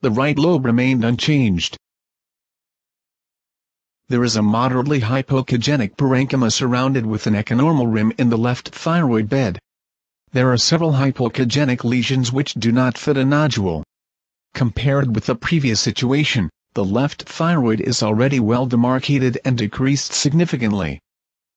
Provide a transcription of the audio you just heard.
the right lobe remained unchanged. There is a moderately hypoechogenic parenchyma surrounded with an echonormal rim in the left thyroid bed. There are several hypoechogenic lesions which do not fit a nodule. Compared with the previous situation, the left thyroid is already well demarcated and decreased significantly.